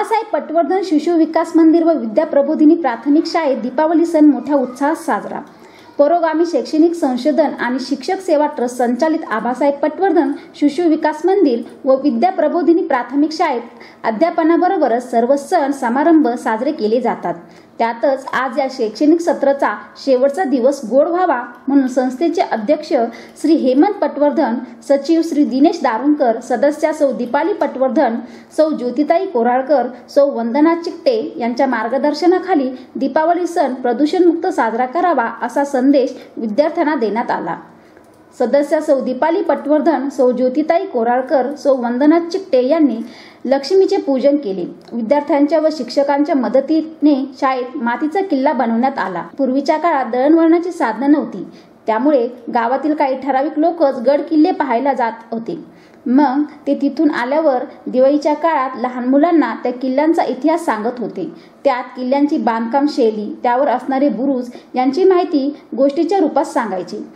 बाबासाहेब पटवर्धन शिशु विकास मंदिर व विद्या प्रबोधिनी प्राथमिक शाळेत दीपावली सण मोठ्या उत्साहात साजरा. पुरोगामी शैक्षणिक संशोधन आणि शिक्षक सेवा ट्रस्ट संचालित आबासाहेब पटवर्धन शिशु विकास मंदिर व विद्या प्रबोधिनी प्राथमिक शाळेत अध्यापनाबरोबरच सर्व सण समारंभ साजरे केले जातात. त्यातच आज या शैक्षणिक सत्राचा शेवटचा दिवस गोड व्हावा म्हणून संस्थेचे अध्यक्ष श्री हेमंत पटवर्धन सचिव श्री दिनेश दारुणकर सदस्या सौ दीपाली पटवर्धन सौ ज्योतिताई कोराळकर सौ वंदना चिकटे यांच्या मार्गदर्शनाखाली दीपावली सण प्रदूषणमुक्त साजरा करावा असा संदेश विद्यार्थ्यांना देण्यात आला. सदस्य सौ दीपाली पटवर्धन सौ ज्योतिताई कोराळकर सौ वंदना चिकटे यांनी लक्ष्मीचे पूजन केले. विद्यार्थ्यांच्या व शिक्षकांच्या मदतीने शाळेत मातीचा किल्ला बनवण्यात आला. पूर्वीच्या काळात दळणवळणाची साधनं नव्हती. त्यामुळे गावातील काही ठराविक लोकच गड किल्ले पाहायला जात होते. मग ते तिथून आल्यावर दिवाळीच्या काळात लहान मुलांना त्या किल्ल्यांचा इतिहास सांगत होते. त्यात किल्ल्यांची बांधकाम शैली त्यावर असणारे बुरुज यांची माहिती गोष्टीच्या रूपात सांगायची.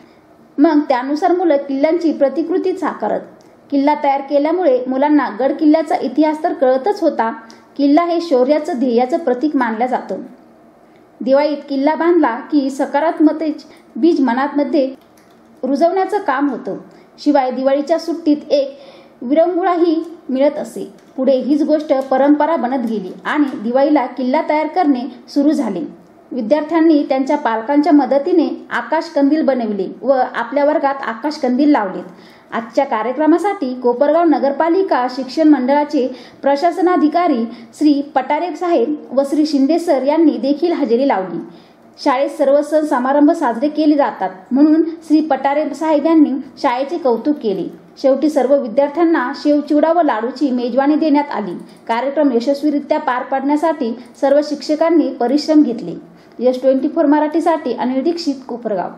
मग त्यानुसार मुलं किल्ल्यांची प्रतिकृती साकारत. किल्ला तयार केल्यामुळे मुलांना गड किल्ल्याचा इतिहास तर कळतच होता. किल्ला हे शौर्याचं ध्येयाचं प्रतीक मानलं जातं. दिवाळीत किल्ला बांधला की सकारात्मकतेच बीज मनातमध्ये रुजवण्याचं काम होतं. शिवाय दिवाळीच्या सुट्टीत एक विरंगुळाही मिळत असे. पुढे हीच गोष्ट परंपरा बनत गेली आणि दिवाळीला किल्ला तयार करणे सुरू झाले. विद्यार्थ्यांनी त्यांच्या पालकांच्या मदतीने आकाश कंदील बनविले व आपल्या वर्गात आकाश कंदील लावलेत. आजच्या कार्यक्रमासाठी कोपरगाव नगरपालिका शिक्षण मंडळाचे प्रशासनाधिकारी श्री पटारे साहेब व श्री शिंदे सर यांनी देखील हजेरी लावली. शाळेत सर्व सण समारंभ साजरे केले जातात म्हणून श्री पटारे साहेब यांनी शाळेचे कौतुक केले. शेवटी सर्व विद्यार्थ्यांना शेवचिवडा व लाडूची मेजवानी देण्यात आली. कार्यक्रम यशस्वीरित्या पार पाडण्यासाठी सर्व शिक्षकांनी परिश्रम घेतले. यश ट्वेंटी फोर मराठीसाठी अनिल दीक्षित कोपरगाव.